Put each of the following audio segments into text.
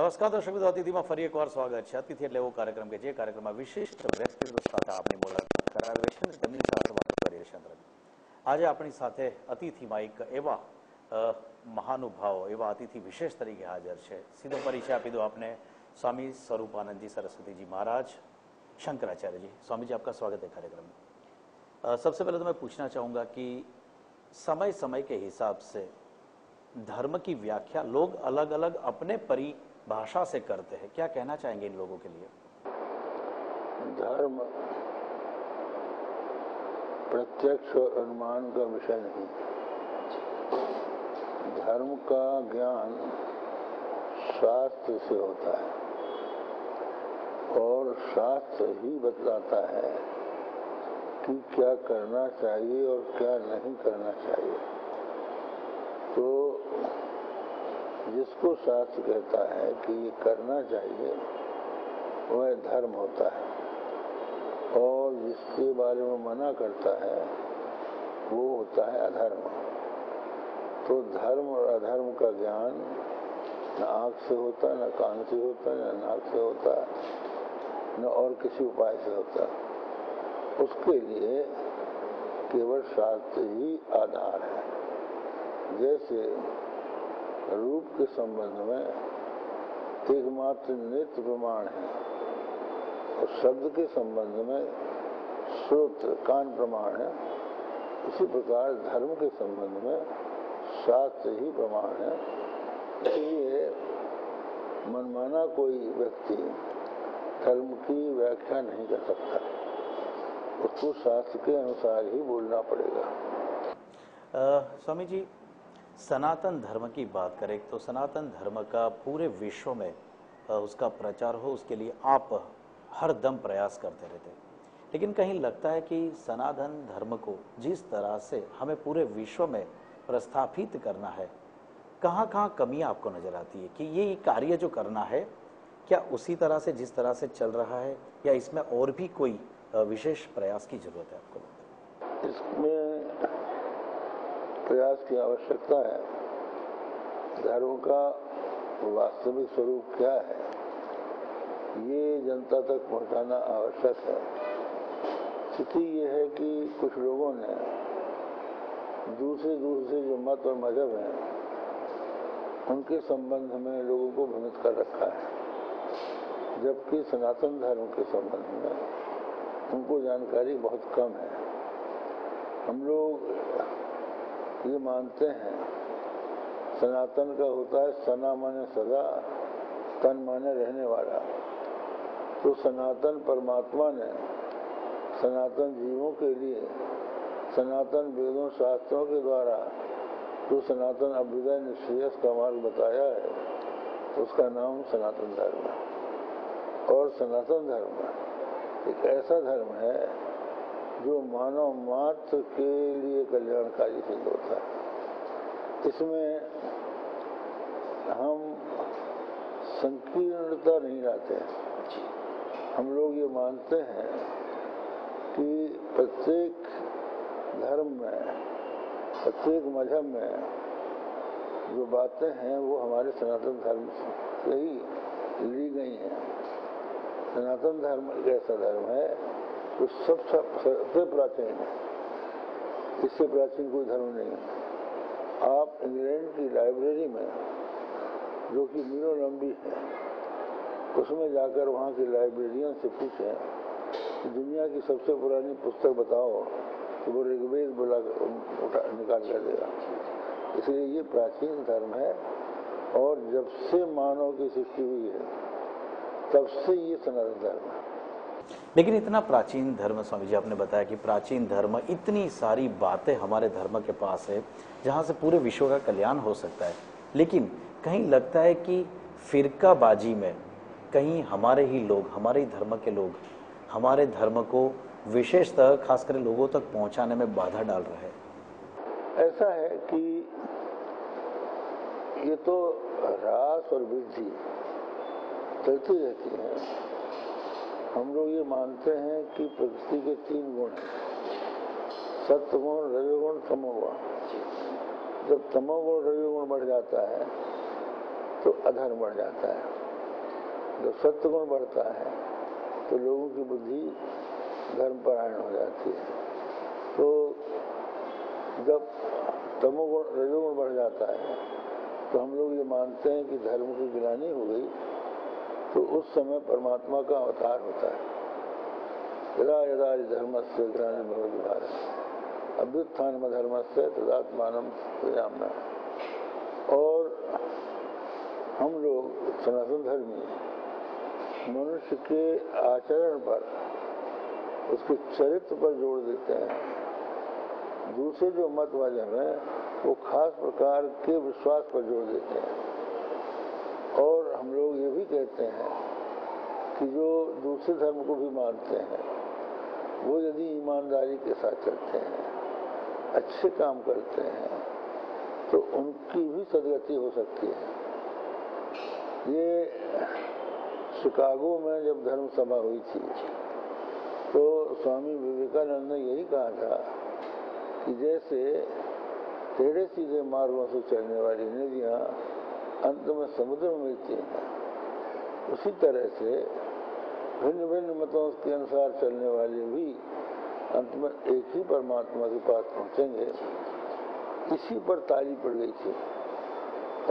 નમસ્કાર દર્શક મિત્રો અતિથિમાં ફરી એકવાર સ્વાગત છે અતિથિ એટલે એવો કાર્યક્રમ કે જે કાર્યક્રમમાં વિશિષ્ટ વ્યક્તિત્વ સાથે આપણી મુલાકાત કરાવીએ છીએ અને તેમની સાથે વાત કરીએ છીએ અંદર. આજે આપણી સાથે અતિથિમાં એક એવા અ, મહાનુભાવો એવા અતિથિ વિશેષ તરીકે હાજર છે સીધો પરિચય આપી દો આપને स्वामी स्वरूपानंद जी सरस्वती जी महाराज शंकराचार्य जी स्वामी जी आपका स्वागत है कार्यक्रम में अ, सबसे पहले तो मैं पूछना चाहूंगा कि समय समय के हिसाब से धर्म की व्याख्या लोग अलग अलग अपने परिभाषा से करते हैं। क्या कहना चाहेंगे इन लोगों के लिए? धर्म प्रत्यक्ष और अनुमान का विषय नहीं। धर्म का ज्ञान शास्त्र से होता है और शास्त्र ही बतलाता है कि क्या करना चाहिए और क्या नहीं करना चाहिए तो जिसको शास्त्र कहता है कि ये करना चाहिए, वह धर्म होता है। और जिसके बारे में मना करता है, वो होता है अधर्म। तो धर्म और अधर्म का ज्ञान न आँख से होता, न कान से होता, न नाक से होता, न और किसी उपाय से होता। उसके लिए केवल शास्त्र ही आधार है। जैसे रूप के संबंध में एकमात्र नेत्र प्रमाण है और शब्द के संबंध में श्रोत कान प्रमाण है। इसी प्रकार धर्म के संबंध में शास्त्र ही प्रमाण है। इसलिए मनमाना कोई व्यक्ति धर्म की व्याख्या नहीं कर सकता। उसको शास्त्र के अनुसार ही बोलना पड़ेगा। स्वामी जी सनातन धर्म की बात करें तो सनातन धर्म का पूरे विश्व में उसका प्रचार हो, उसके लिए आप हर दम प्रयास करते रहते लेकिन कहीं लगता है कि सनातन धर्म को जिस तरह से हमें पूरे विश्व में प्रस्थापित करना है कहाँ कहाँ कमियाँ आपको नज़र आती है कि ये कार्य जो करना है, क्या उसी तरह से, जिस तरह से चल रहा है, या इसमें और भी कोई विशेष प्रयास की ज़रूरत है आपको? इसमें प्रयास की आवश्यकता है। धर्म का वास्तविक स्वरूप क्या है? ये जनता तक पहुंचाना आवश्यक है। स्थिति ये है कि कुछ लोगों ने दूसरे दूसरे जो मत और मज़हब हैं, उनके संबंध में लोगों को भ्रमित कर रखा है। जबकि सनातन धर्म के संबंध में उनको जानकारी बहुत कम है। हम लोग ये मानते हैं। सनातन का होता है सना माने सदा, तन माने रहने वाला। तो सनातन परमात्मा ने सनातन जीवों के लिए, सनातन वेदों, शास्त्रों के द्वारा जो तो सनातन अभ्युदय निश्रेयस का मार्ग बताया है, उसका नाम सनातन धर्म है। और सनातन धर्म एक ऐसा धर्म है जो मानव मात्र के लिए कल्याणकारी सिद्ध होता है। इसमें हम संकीर्णता नहीं लाते हम लोग ये मानते हैं कि प्रत्येक धर्म में प्रत्येक मज़हब में जो बातें हैं वो हमारे सनातन धर्म से ही ली गई हैं। सनातन धर्म एक ऐसा धर्म है जो सब सबसे प्राचीन है। इससे प्राचीन कोई धर्म नहीं है। आप इंग्लैंड की लाइब्रेरी में, जो कि मीलों लंबी है, उसमें जाकर वहाँ की लाइब्रेरियन से पूछें दुनिया की सबसे पुरानी पुस्तक बताओ तो वो ऋग्वेद बोला उठा, निकाल कर देगा। इसलिए ये प्राचीन धर्म है, और जब से मानव की सृष्टि हुई है, तब से ये सनातन धर्म है। लेकिन इतना प्राचीन धर्म, स्वामी जी आपने बताया कि प्राचीन धर्म इतनी सारी बातें हमारे धर्म के पास है, जहाँ से पूरे विश्व का कल्याण हो सकता है। लेकिन कहीं लगता है कि फिरकाबाजी में कहीं हमारे ही लोग, हमारे ही धर्म के लोग, हमारे धर्म को विशेषतः खासकर लोगों तक पहुँचाने में बाधा डाल रहे हैं। ऐसा है कि ये तो ह्रास और वृद्धि चलती रहती है। हम लोग ये मानते हैं कि प्रकृति के तीन गुण हैं। सत्वगुण, रजोगुण, तमोगुण। जब तमोगुण, रजोगुण बढ़ जाता है तो अधर्म बढ़ जाता है। जब सत्य गुण बढ़ता है तो लोगों की बुद्धि धर्मपरायण हो जाती है। तो जब तमोगुण, रजोगुण बढ़ जाता है तो हम लोग ये मानते हैं कि धर्म की गिलानी हो गई। तो उस समय परमात्मा का अवतार होता है। यदा यदा धर्म से अभ्युत्थान धर्म से तदात्मान प्रजामना और हम लोग सनातन धर्मी, मनुष्य के आचरण पर, उसके चरित्र पर ज़ोर देते हैं। दूसरे जो मत वाले हैं, वो खास प्रकार के विश्वास पर ज़ोर देते हैं। हम लोग ये भी कहते हैं कि जो दूसरे धर्म को भी मानते हैं, वो यदि ईमानदारी के साथ चलते हैं, अच्छे काम करते हैं तो उनकी भी सदगति हो सकती है। ये शिकागो में जब धर्म सभा हुई थी तो स्वामी विवेकानंद ने यही कहा था कि जैसे टेढ़े सीधे मार्गों से चलने वाली नदियाँ अंत में समुद्र में मिलती हैं। उसी तरह से भिन्न भिन्न मतों के अनुसार चलने वाले भी अंत में एक ही परमात्मा के पास पहुँचेंगे। इसी पर ताली पड़ गई थी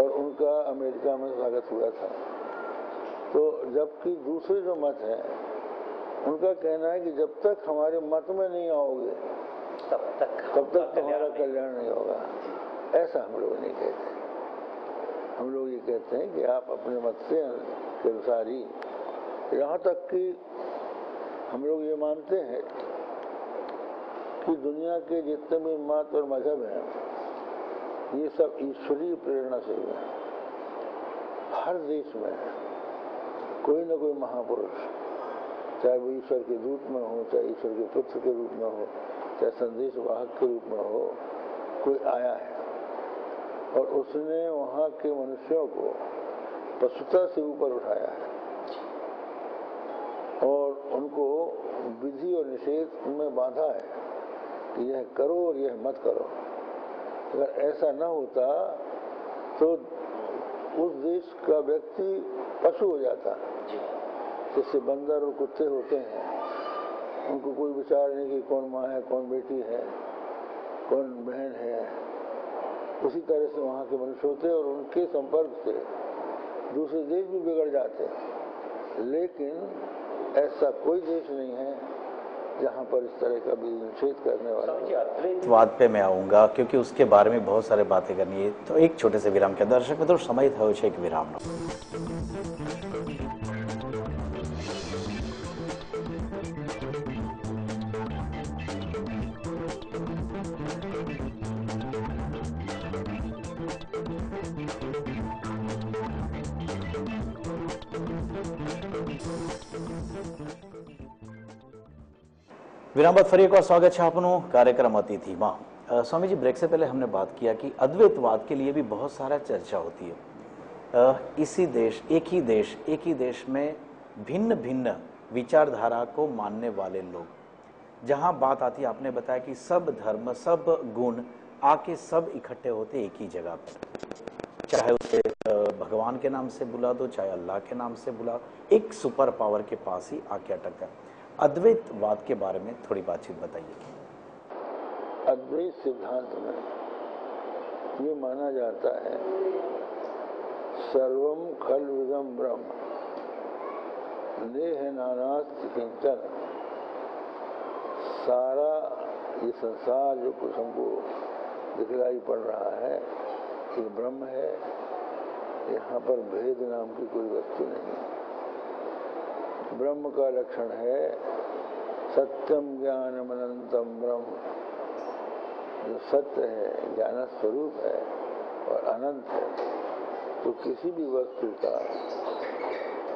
और उनका अमेरिका में स्वागत हुआ था। तो जबकि दूसरे जो मत हैं उनका कहना है कि जब तक हमारे मत में नहीं आओगे तब तक तब तक तुम्हारा कल्याण नहीं होगा। ऐसा हम लोग नहीं कहते। हम लोग ये कहते हैं कि आप अपने मत से के अनुसार ही। यहाँ तक कि हम लोग ये मानते हैं कि दुनिया के जितने भी मत और मज़हब हैं, ये सब ईश्वरीय प्रेरणा से हुए हैं। हर देश में कोई ना कोई महापुरुष, चाहे वो ईश्वर के दूत में हो, चाहे ईश्वर के पुत्र के रूप में हो, चाहे संदेश वाहक के रूप में हो, कोई आया है। और उसने वहाँ के मनुष्यों को पशुता से ऊपर उठाया है। और उनको विधि और निषेध में बांधा है कि यह करो और यह मत करो। अगर ऐसा न होता तो उस देश का व्यक्ति पशु हो जाता। जैसे बंदर और कुत्ते होते हैं उनको कोई विचार नहीं कि कौन माँ है कौन बेटी है कौन बहन है। उसी तरह से वहाँ के मनुष्य होते हैं और उनके संपर्क से दूसरे देश भी बिगड़ जाते हैं लेकिन ऐसा कोई देश नहीं है जहाँ पर इस तरह का भी निषेध करने वाला हो। अद्वैतवाद पे मैं आऊंगा क्योंकि उसके बारे में बहुत सारे बातें करनी है तो एक छोटे से વિરામ કે દર્શક મિત્રો સમય થયો છે એક વિરામનો विरामत फरी एक बार स्वागत है आपनों कार्यक्रम अतिथि माँ। स्वामी जी ब्रेक से पहले हमने बात किया कि अद्वैतवाद के लिए भी बहुत सारा चर्चा होती है। आ, इसी देश एक ही देश एक ही देश में भिन्न भिन्न विचारधारा को मानने वाले लोग। जहाँ बात आती है आपने बताया कि सब धर्म सब गुण आके सब इकट्ठे होते एक ही जगह पर। चाहे उसे भगवान के नाम से बुला दो चाहे अल्लाह के नाम से बुला एक सुपर पावर के पास ही आके अटक कर अद्वैतवाद के बारे में थोड़ी बातचीत बताइए। अद्वैत सिद्धांत में ये माना जाता है सर्वम खल विदम ब्रह्म, देह नानास्त किंचन, सारा ये संसार जो कुछ हमको दिखलाई पड़ रहा है, ये ब्रह्म है, यहाँ पर भेद नाम की कोई वस्तु नहीं। है ब्रह्म का लक्षण है, सत्यम ज्ञानम अनंतम ब्रह्म। जो सत्य है ज्ञान स्वरूप है और अनंत है तो किसी भी वस्तु का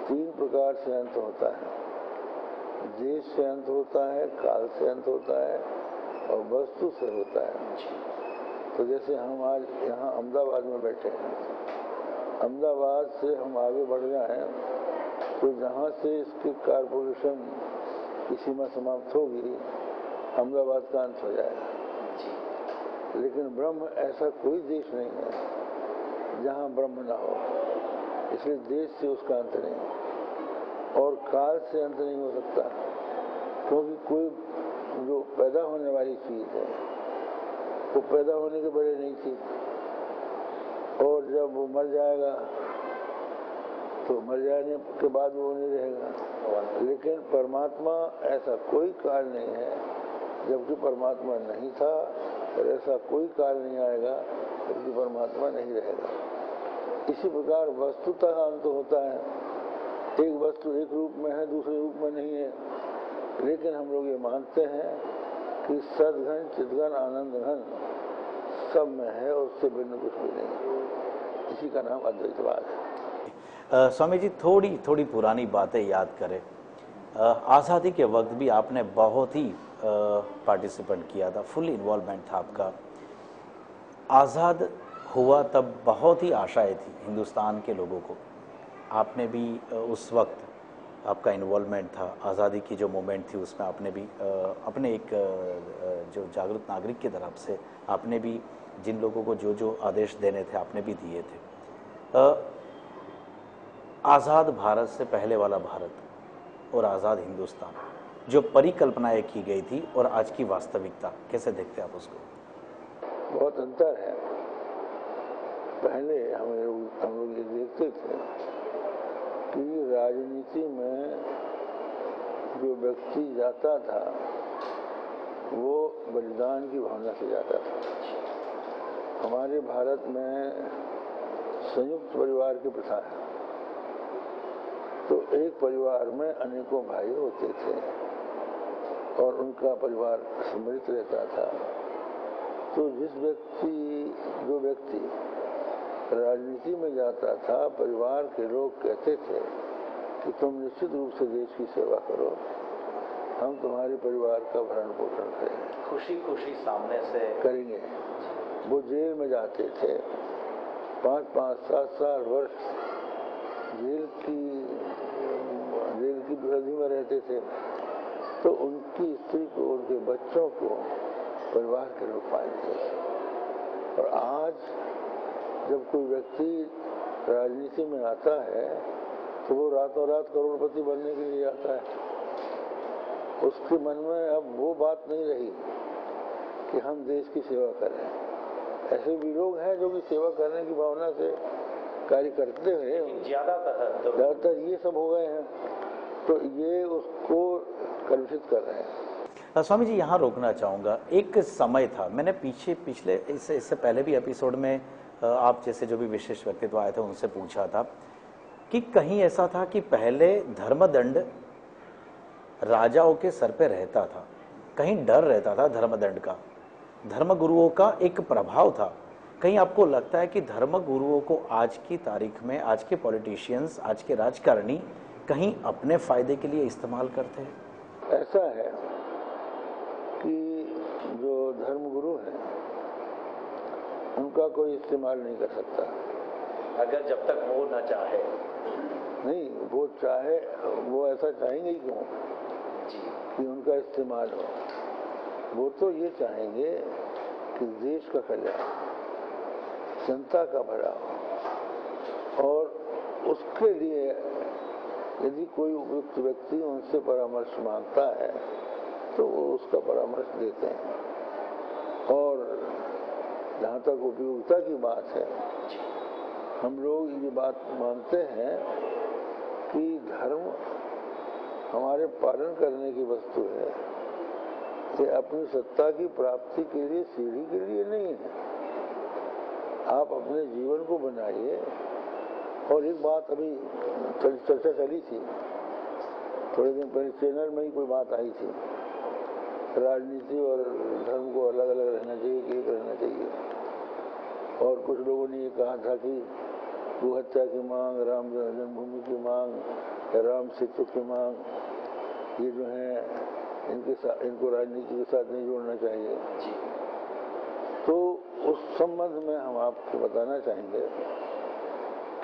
तीन प्रकार से अंत होता है। देश से अंत होता है, काल से अंत होता है और वस्तु से होता है। तो जैसे हम आज यहाँ अहमदाबाद में बैठे हैं। अहमदाबाद से हम आगे बढ़ जाएँ तो जहाँ से इसकी कारपोरेशन की सीमा समाप्त होगी अहमदाबाद का अंत हो जाएगा। लेकिन ब्रह्म ऐसा कोई देश नहीं है जहाँ ब्रह्म ना हो। इसलिए देश से उसका अंत नहीं और काल से अंत नहीं हो सकता क्योंकि कोई जो पैदा होने वाली चीज़ है वो पैदा होने के बड़े नहीं थी। और जब वो मर जाएगा तो मर जाने के बाद वो नहीं रहेगा। लेकिन परमात्मा ऐसा कोई काल नहीं है, जबकि परमात्मा नहीं था और ऐसा कोई काल नहीं आएगा, जबकि परमात्मा नहीं रहेगा। इसी प्रकार वस्तुतः अंत होता है। एक वस्तु एक रूप में है, दूसरे रूप में नहीं है। लेकिन हम लोग ये मानते हैं कि सदघन चिदघन आनंद घन सब में है और उससे भिन्न कुछ भी नहीं इसी का नाम अद्वैतवाद है। स्वामी जी थोड़ी थोड़ी पुरानी बातें याद करें। आज़ादी के वक्त भी आपने बहुत ही पार्टिसिपेंट किया था फुल इन्वॉल्वमेंट था आपका। आज़ाद हुआ तब बहुत ही आशाएँ थी हिंदुस्तान के लोगों को। आपने भी उस वक्त आपका इन्वॉल्वमेंट था, आज़ादी की जो मूवमेंट थी उसमें आपने भी अपने एक जो जागरूक नागरिक की तरफ़ से आपने भी जिन लोगों को जो जो आदेश देने थे, आपने भी दिए थे। आज़ाद भारत से पहले वाला भारत और आज़ाद हिंदुस्तान, जो परिकल्पनाएँ की गई थी और आज की वास्तविकता। कैसे देखते आप उसको? बहुत अंतर है। पहले हम लोग हम लोग ये देखते थे कि राजनीति में जो व्यक्ति जाता था, वो बलिदान की भावना से जाता था। हमारे भारत में संयुक्त परिवार की प्रथा है। तो एक परिवार में अनेकों भाई होते थे और उनका परिवार सम्मिलित रहता था। तो जिस व्यक्ति जो व्यक्ति राजनीति में जाता था परिवार के लोग कहते थे कि तुम निश्चित रूप से देश की सेवा करो हम तुम्हारे परिवार का भरण पोषण करेंगे। खुशी खुशी सामने से करेंगे। वो जेल में जाते थे। पाँच पाँच सात सात वर्ष जेल की जेल की अवधि में रहते थे तो उनकी स्त्री को, उनके बच्चों को परिवार के लोग पालते थे और आज जब कोई व्यक्ति राजनीति में आता है तो वो रातों रात करोड़पति बनने के लिए आता है। उसके मन में अब वो बात नहीं रही कि हम देश की सेवा करें। ऐसे भी लोग हैं जो कि सेवा करने की भावना से कार्य करते हुए ज़्यादातर ज़्यादातर ये सब हो गए हैं। तो ये उसको कलुषित कर रहे हैं। स्वामी जी यहाँ रोकना चाहूँगा। एक समय था मैंने पीछे पिछले इससे इससे पहले भी एपिसोड में आप जैसे जो भी विशेष व्यक्तित्व आए थे उनसे पूछा था कि कहीं ऐसा था कि पहले धर्मदंड राजाओं के सर पे रहता था कहीं डर रहता था धर्मदंड का। धर्मगुरुओं का एक प्रभाव था। कहीं आपको लगता है कि धर्म गुरुओं को आज की तारीख में आज के पॉलिटिशियंस आज के राजकारणी कहीं अपने फ़ायदे के लिए इस्तेमाल करते हैं? ऐसा है कि जो धर्मगुरु हैं उनका कोई इस्तेमाल नहीं कर सकता। अगर जब तक वो ना चाहे। नहीं वो चाहे वो ऐसा चाहेंगे ही क्यों? जी। कि उनका इस्तेमाल हो। वो तो ये चाहेंगे कि देश का कल्याण जनता का भला हो। और उसके लिए यदि कोई उपयुक्त व्यक्ति उनसे परामर्श माँगता है तो वो उसका परामर्श देते हैं। और जहाँ तक उपयोगिता की बात है, हम लोग ये बात मानते हैं कि धर्म हमारे पालन करने की वस्तु है। ये अपनी सत्ता की प्राप्ति के लिए, सीढ़ी के लिए नहीं है। आप अपने जीवन को बनाइए। और एक बात अभी चर्चा चली थी। थोड़े दिन पहले चैनल में ही कोई बात आई थी। राजनीति और धर्म को अलग अलग रहना चाहिए कि एक रहना चाहिए। और कुछ लोगों ने ये कहा था कि गो हत्या की मांग राम जन्मभूमि की मांग राम सेतु की मांग ये जो है इनके साथ इनको राजनीति के साथ नहीं जोड़ना चाहिए। तो उस संबंध में हम आपको बताना चाहेंगे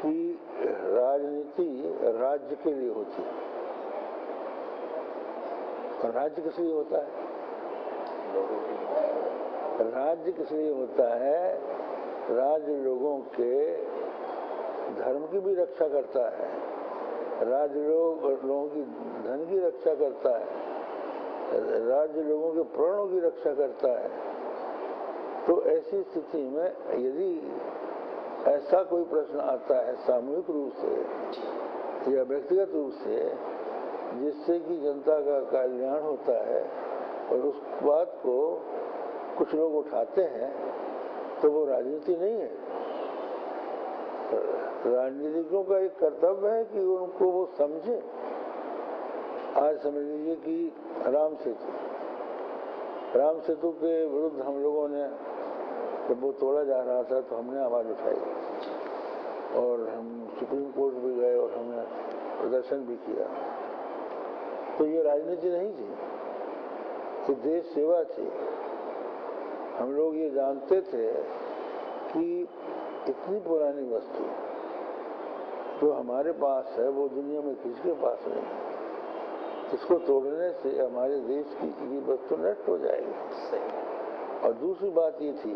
कि राजनीति राज्य के लिए होती है। राज्य किस लिए होता है? राज्य किस लिए होता है? राज्य लोगों के धर्म की भी रक्षा करता है। राज्य लोग, लोगों की धन की रक्षा करता है। राज्य लोगों के प्राणों की रक्षा करता है। तो ऐसी स्थिति में यदि ऐसा कोई प्रश्न आता है सामूहिक रूप से या व्यक्तिगत रूप से, जिससे कि जनता का कल्याण होता है और उस बात को कुछ लोग उठाते हैं तो वो राजनीति नहीं है। राजनीतिकों का एक कर्तव्य है कि उनको वो समझे। आज समझ लीजिए कि राम सेतु। राम सेतु के विरुद्ध हम लोगों ने जब वो तोड़ा जा रहा था तो हमने आवाज़ उठाई। और हम सुप्रीम कोर्ट भी गए और हमने प्रदर्शन भी किया। तो ये राजनीति नहीं थी, ये देश सेवा थी। हम लोग ये जानते थे कि इतनी पुरानी वस्तु जो हमारे पास है, वो दुनिया में किसके पास नहीं है? इसको तोड़ने से हमारे देश की ये वस्तु नष्ट हो जाएगी। और दूसरी बात ये थी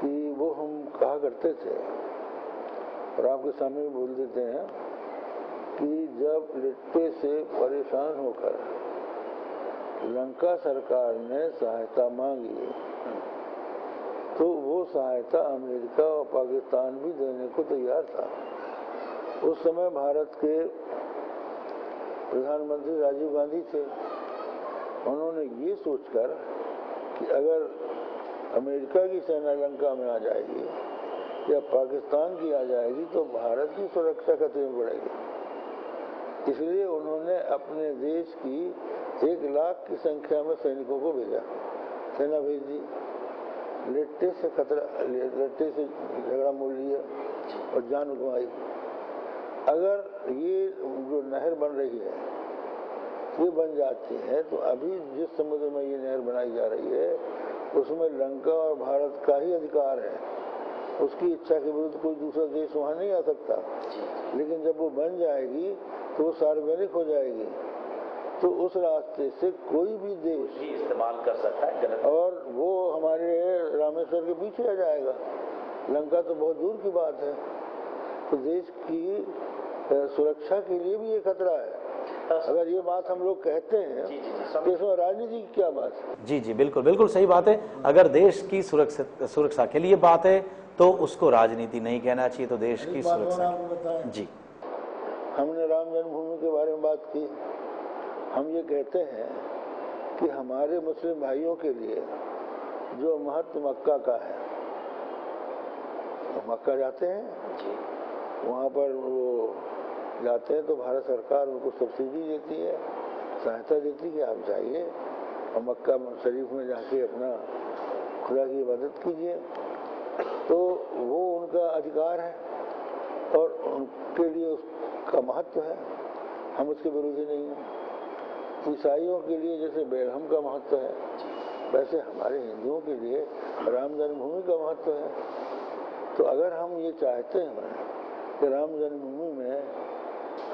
कि वो हम कहा करते थे और आपके सामने भी बोल देते हैं कि जब लिट्टे से परेशान होकर लंका सरकार ने सहायता मांगी तो वो सहायता अमेरिका और पाकिस्तान भी देने को तैयार था। उस समय भारत के प्रधानमंत्री राजीव गांधी थे, उन्होंने ये सोचकर कि अगर अमेरिका की सेना लंका में आ जाएगी या पाकिस्तान की आ जाएगी तो भारत की सुरक्षा खतरे में पड़ेगी इसलिए उन्होंने अपने देश की एक लाख की संख्या में सैनिकों को भेजा। सेना भेज दी। लिट्टे से खतरा लिट्टे से झगड़ा मोल लिया और जान गंवाई। अगर ये जो नहर बन रही है ये बन जाती है तो अभी जिस समुद्र में ये नहर बनाई जा रही है उसमें लंका और भारत का ही अधिकार है। उसकी इच्छा के विरुद्ध कोई दूसरा देश वहाँ नहीं आ सकता। लेकिन जब वो बन जाएगी तो वो सार्वजनिक हो जाएगी। तो उस रास्ते से कोई भी देश इस्तेमाल कर सकता है गलत। और वो हमारे रामेश्वर के पीछे आ जाएगा। लंका तो बहुत दूर की बात है। तो देश की सुरक्षा के लिए भी ये खतरा है। अगर ये बात हम लोग कहते हैं जी, जी, जी, तो इसमें राजनीति की क्या बात है? जी जी बिल्कुल बिल्कुल सही बात है। अगर देश की सुरक्षा सुरक्षा के लिए बात है तो उसको राजनीति नहीं कहना चाहिए तो देश की सुरक्षा। जी। हमने राम जन्मभूमि के बारे में बात की। हम ये कहते हैं कि हमारे मुस्लिम भाइयों के लिए जो महत्व मक्का का है वो मक्का जाते हैं। वहाँ पर वो जाते हैं तो भारत सरकार उनको सब्सिडी देती है, सहायता देती है कि आप जाइए और मक्का शरीफ में जाके अपना खुदा की इबादत कीजिए। तो वो उनका अधिकार है और उनके लिए उसका महत्व है। हम उसके विरोधी नहीं हैं। ईसाइयों के लिए जैसे बेरहम का महत्व है, वैसे हमारे हिंदुओं के लिए राम जन्मभूमि का महत्व है। तो अगर हम ये चाहते हैं कि राम जन्मभूमि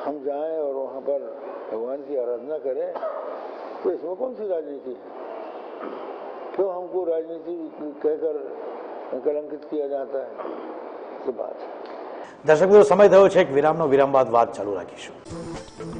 हम जाएं और वहाँ पर भगवान की आराधना करें तो इसमें कौन सी राजनीति है क्यों हमको राजनीति कहकर कलंकित किया जाता है ये बात है દર્શક મિત્રો સમય થયો છે એક વિરામનો વિરામ બાદ વાત ચાલુ રાખીશું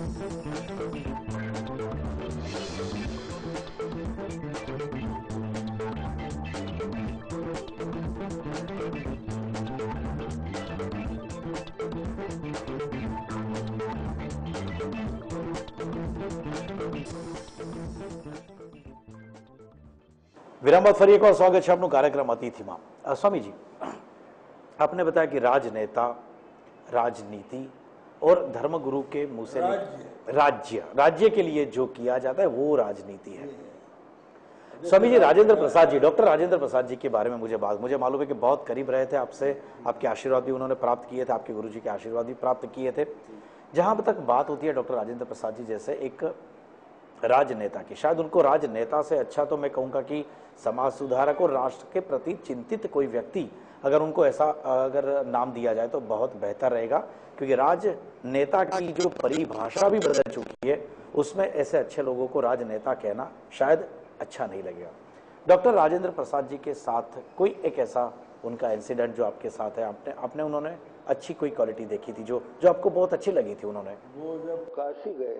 વિરામ બાદ ફરી એકવાર સ્વાગત છે આપનું કાર્યક્રમ અતિથિમાં અ, સ્વામીજી आपने बताया कि राजनेता राजनीति और धर्मगुरु के मुंह से राज्य राज्य के लिए जो किया जाता है वो राजनीति है स्वामी जी राजेंद्र प्रसाद जी डॉक्टर राजेंद्र प्रसाद जी के बारे में मुझे बात मुझे मालूम है कि बहुत करीब रहे थे आपसे आपके आशीर्वाद भी उन्होंने प्राप्त किए थे आपके गुरु जी के आशीर्वाद भी प्राप्त किए थे जहां तक बात होती है डॉक्टर राजेंद्र प्रसाद जी जैसे एक राजनेता की। शायद उनको राजनेता से अच्छा तो मैं कहूँगा कि समाज सुधारक और राष्ट्र के प्रति चिंतित कोई व्यक्ति अगर उनको ऐसा, अगर नाम दिया जाए तो बहुत बेहतर रहेगा। क्योंकि राजनेता की जो परिभाषा भी बदल चुकी है, उसमें ऐसे अच्छे लोगों को राजनेता कहना शायद अच्छा नहीं लगेगा। डॉक्टर राजेंद्र प्रसाद जी के साथ कोई एक ऐसा उनका इंसिडेंट जो आपके साथ है? आपने आपने उन्होंने अच्छी कोई क्वालिटी देखी थी जो जो आपको बहुत अच्छी लगी थी उन्होंने? वो जब काशी गए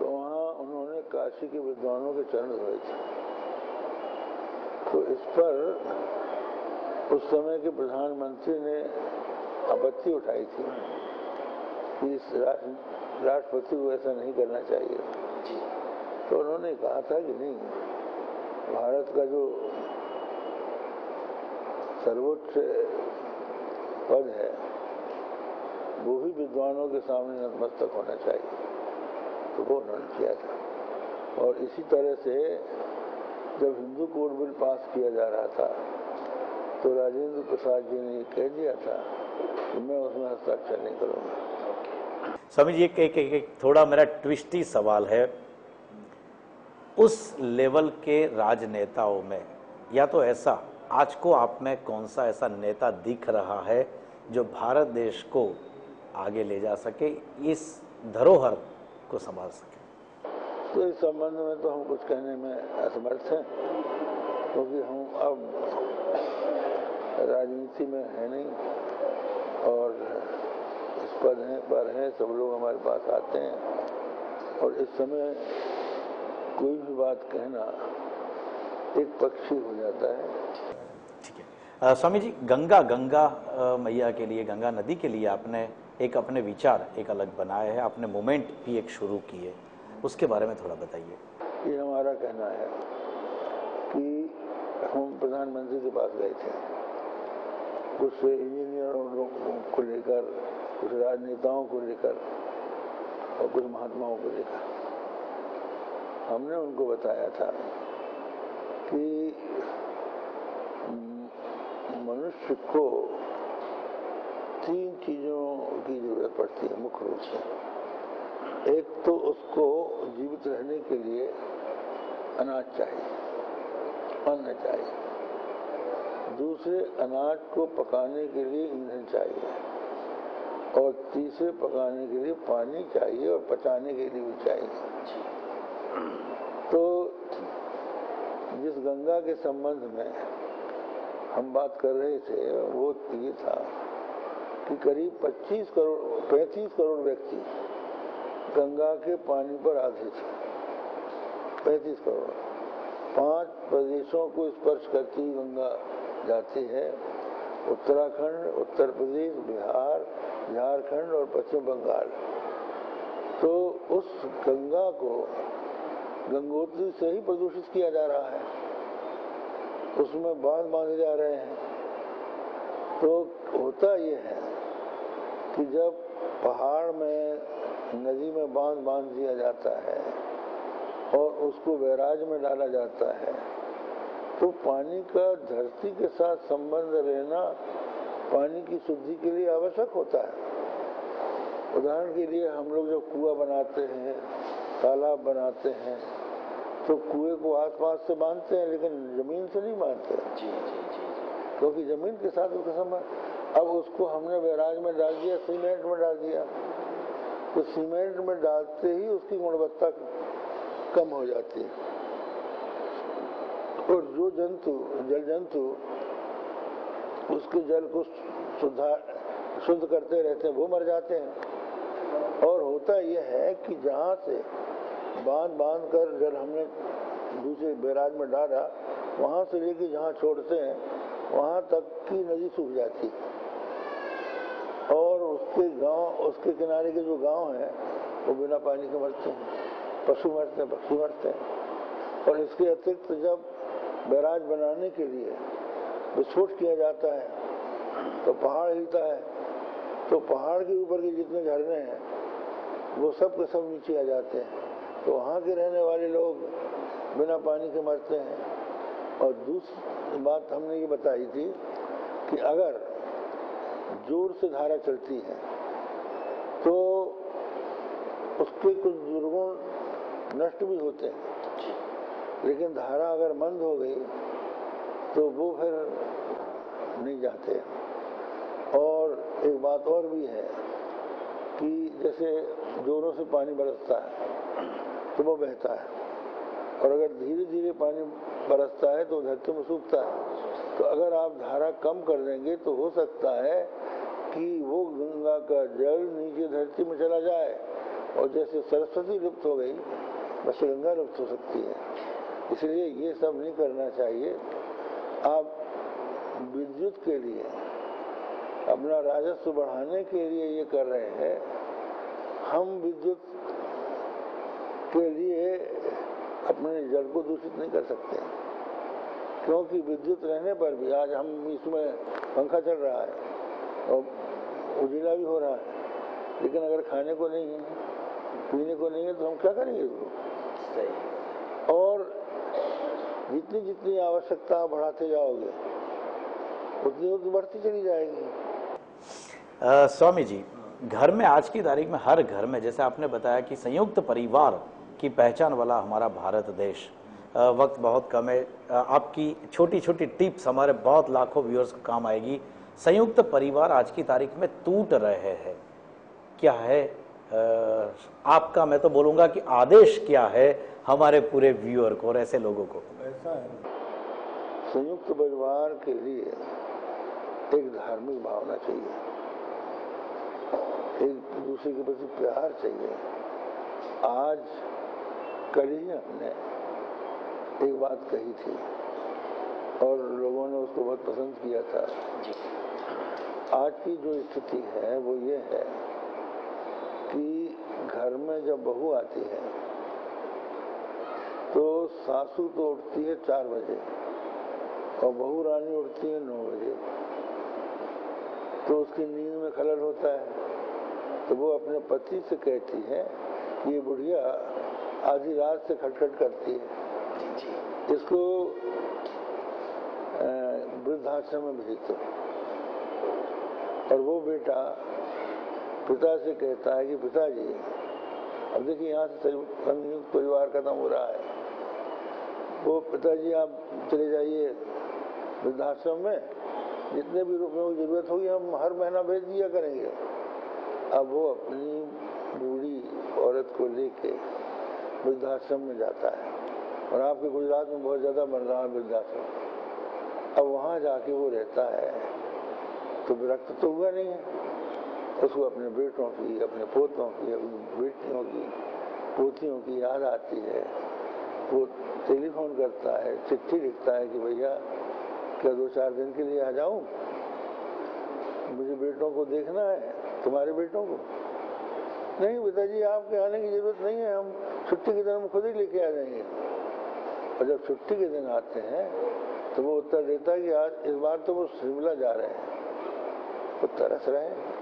तो वहाँ उन्होंने काशी के विद्वानों के चरण धोए थे। तो इस पर उस समय के प्रधानमंत्री ने आपत्ति उठाई थी कि इस राष्ट्रपति को ऐसा नहीं करना चाहिए। तो उन्होंने कहा था कि नहीं भारत का जो सर्वोच्च पद है वो भी विद्वानों के सामने नतमस्तक होना चाहिए। तो वो उन्होंने किया था। और इसी तरह से जब हिंदू कोड बिल पास किया जा रहा था तो राजेंद्र प्रसाद जी ने कह दिया था कि मैं उसमें हस्ताक्षर नहीं करूँगा। स्वामी जी एक, एक, एक, एक थोड़ा मेरा ट्विस्टी सवाल है। उस लेवल के राजनेताओं में या तो ऐसा आज को आप में कौन सा ऐसा नेता दिख रहा है जो भारत देश को आगे ले जा सके? इस धरोहर को संभाल सके। तो इस संबंध में तो हम कुछ कहने में असमर्थ हैं क्योंकि तो हम अब राजनीति में है नहीं और इस पद हैं पर हैं सब लोग हमारे पास आते हैं। और इस समय कोई भी बात कहना एक पक्षी हो जाता है। ठीक है। स्वामी जी गंगा गंगा मैया के लिए गंगा नदी के लिए आपने एक अपने विचार एक अलग बनाए हैं, अपने मूवमेंट भी एक शुरू की है उसके बारे में थोड़ा बताइए। ये हमारा कहना है कि हम प्रधानमंत्री के पास गए थे। कुछ इंजीनियरों को लेकर कुछ राजनेताओं को लेकर और कुछ महात्माओं को लेकर हमने उनको बताया था कि मनुष्य को तीन चीज़ों की ज़रूरत पड़ती है, मुख्य रूप से। एक तो उसको जीवित रहने के लिए अनाज चाहिए, अन्न चाहिए। दूसरे, अनाज को पकाने के लिए ईंधन चाहिए। और तीसरे, पकाने के लिए पानी चाहिए और पचाने के लिए भी चाहिए। तो जिस गंगा के संबंध में हम बात कर रहे थे, वो ये था कि करीब 25 करोड़ 35 करोड़ व्यक्ति गंगा के पानी पर आधारित है। पैंतीस करोड़। पाँच प्रदेशों को स्पर्श करती गंगा जाती है। उत्तराखंड, उत्तर प्रदेश, बिहार, झारखंड और पश्चिम बंगाल। तो उस गंगा को गंगोत्री से ही प्रदूषित किया जा रहा है। उसमें बाँध बांधे जा रहे हैं। तो होता यह है कि जब पहाड़ में नदी में बाँध बाँध दिया जाता है और उसको बैराज में डाला जाता है तो पानी का धरती के साथ संबंध रहना पानी की शुद्धि के लिए आवश्यक होता है। उदाहरण के लिए हम लोग जब कुआ बनाते हैं तालाब बनाते हैं तो कुएँ को आसपास से बांधते हैं लेकिन ज़मीन से नहीं बांधते। क्योंकि ज़मीन के साथ उसका संबंध अब उसको हमने बैराज में डाल दिया, सीमेंट में डाल दिया। तो सीमेंट में डालते ही उसकी गुणवत्ता कम हो जाती है। और जो जंतु, जल जंतु, उसके जल को सुधार शुद्ध करते रहते हैं, वो मर जाते हैं। और होता यह है कि जहाँ से बाँध बाँध कर जल हमने दूसरे बैराज में डाला, वहाँ से लेके जहाँ छोड़ते हैं, वहाँ तक की नदी सूख जाती है। और उसके गाँव, उसके किनारे के जो गाँव हैं, वो बिना पानी के मरते हैं। पशु मरते हैं, पक्षी मरते हैं। और इसके अतिरिक्त जब बैराज बनाने के लिए विस्फोट किया जाता है तो पहाड़ हिलता है। तो पहाड़ के ऊपर के जितने झरने हैं, वो सब के सब नीचे आ जाते हैं। तो वहाँ के रहने वाले लोग बिना पानी के मरते हैं। और दूसरी बात हमने ये बताई थी कि अगर ज़ोर से धारा चलती है तो उसके कुछ दुर्गुण नष्ट भी होते हैं। लेकिन धारा अगर मंद हो गई तो वो फिर नहीं जाते। और एक बात और भी है कि जैसे जोरों से पानी बरसता है तो वो बहता है। और अगर धीरे धीरे पानी बरसता है तो धरती में सूखता है। तो अगर आप धारा कम कर देंगे तो हो सकता है कि वो गंगा का जल नीचे धरती में चला जाए और जैसे सरस्वती लुप्त हो गई, वैसे गंगा लुप्त हो सकती है। इसलिए ये सब नहीं करना चाहिए। आप विद्युत के लिए, अपना राजस्व बढ़ाने के लिए ये कर रहे हैं। हम विद्युत के लिए अपने जल को दूषित नहीं कर सकते। क्योंकि विद्युत रहने पर भी आज हम इसमें पंखा चल रहा है। और उजीला भी हो रहा है। लेकिन अगर खाने को नहीं है पीने को नहीं है तो हम क्या करेंगे इसको सही। और जितनी जितनी आवश्यकता बढ़ाते जाओगे उतनी उतनी बढ़ती चली जाएगी। स्वामी जी घर में आज की तारीख में हर घर में जैसे आपने बताया कि संयुक्त परिवार की पहचान वाला हमारा भारत देश वक्त बहुत कम है। आपकी छोटी छोटी टिप्स हमारे बहुत लाखों व्यूअर्स को काम आएगी। संयुक्त परिवार आज की तारीख में टूट रहे हैं। क्या है? आपका मैं तो बोलूँगा कि आदेश क्या है हमारे पूरे व्यूअर को और ऐसे लोगों को? ऐसा है संयुक्त परिवार के लिए एक धार्मिक भावना चाहिए। एक दूसरे के प्रति प्यार चाहिए। आज कल ही हमने एक बात कही थी और लोगों ने उसको बहुत पसंद किया था। आज की जो स्थिति है वो ये है कि घर में जब बहू आती है तो सासू तो उठती है चार बजे और बहू रानी उठती है नौ बजे। तो उसकी नींद में खलल होता है। तो वो अपने पति से कहती है कि ये बुढ़िया आधी रात से खटखट करती है। इसको वृद्धाश्रम में भेज दो। और वो बेटा पिता से कहता है कि पिताजी, अब देखिए यहाँ से संयुक्त परिवार खत्म हो रहा है। वो पिताजी, आप चले जाइए वृद्धाश्रम में। जितने भी रुपयों की ज़रूरत होगी, हम हर महीना भेज दिया करेंगे। अब वो अपनी बूढ़ी औरत को लेके वृद्धाश्रम में जाता है। और आपके गुजरात में बहुत ज़्यादा बन रहा है वृद्धाश्रम। अब वहाँ जाके वो रहता है। तो विरक्त तो हुआ नहीं है। उसको अपने बेटों की, अपने पोतों की, अपनी बेटियों की, पोतियों की याद आती है। वो टेलीफोन करता है, चिट्ठी लिखता है कि भैया, क्या दो चार दिन के लिए आ जाऊँ? मुझे बेटों को देखना है, तुम्हारे बेटों को? नहीं, पिताजी, आपके आने की ज़रूरत नहीं है। हम छुट्टी के दिन हम खुद ही लेके आ जाएँगे। और जब छुट्टी के दिन आते हैं तो वो उत्तर देता है कि आज, इस बार तो वो शिमला जा रहे हैं। वो तरस रहे हैं।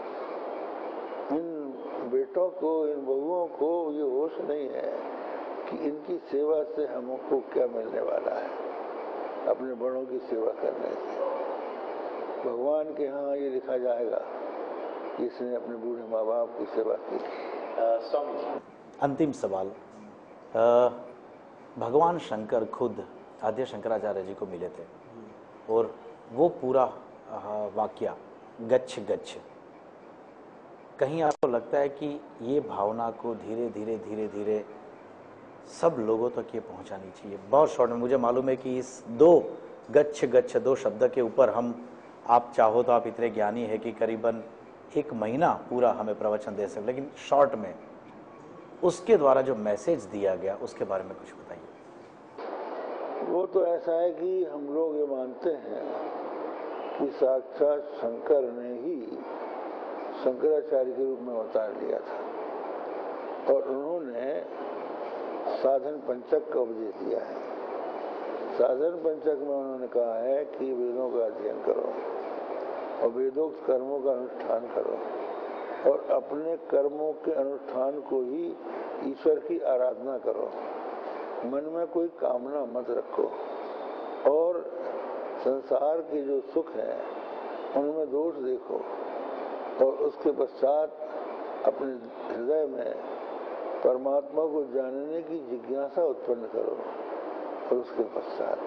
इन बेटों को इन बहुओं को ये होश नहीं है कि इनकी सेवा से हमको क्या मिलने वाला है अपने बड़ों की सेवा करने से। भगवान के यहाँ ये लिखा जाएगा कि इसने अपने बूढ़े माँ बाप की सेवा की। अंतिम सवाल। अ, भगवान शंकर खुद आद्य शंकराचार्य जी को मिले थे और वो पूरा वाक्य गच्छ गच्छ। कहीं आपको लगता है कि ये भावना को धीरे धीरे धीरे धीरे सब लोगों तक ये पहुंचानी चाहिए? बहुत शॉर्ट में मुझे मालूम है कि इस दो गच्छ गच्छ, दो शब्द के ऊपर हम, आप चाहो तो आप इतने ज्ञानी है कि करीबन एक महीना पूरा हमें प्रवचन दे सकते लेकिन शॉर्ट में उसके द्वारा जो मैसेज दिया गया, उसके बारे में कुछ बताइए। वो तो ऐसा है कि हम लोग ये मानते हैं कि साक्षात शंकर ने ही शंकराचार्य के रूप में अवतार लिया था। और उन्होंने साधन पंचक का उपदेश दिया है। साधन पंचक में उन्होंने कहा है कि वेदों का अध्ययन करो और वेदोक्त कर्मों का अनुष्ठान करो और अपने कर्मों के अनुष्ठान को ही ईश्वर की आराधना करो। मन में कोई कामना मत रखो और संसार के जो सुख है उनमें दोष देखो और उसके पश्चात अपने हृदय में परमात्मा को जानने की जिज्ञासा उत्पन्न करो और उसके पश्चात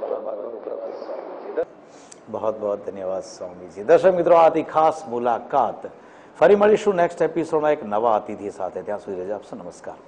परमात्मा को प्राप्त करो बहुत बहुत धन्यवाद સ્વામીજી દર્શક મિત્રો આ હતી ખાસ મુલાકાત ફરી મળીશું નેક્સ્ટ એપિસોડમાં એક નવા અતિથિ સાથે ત્યાં સુધી રજા આપશો નમસ્કાર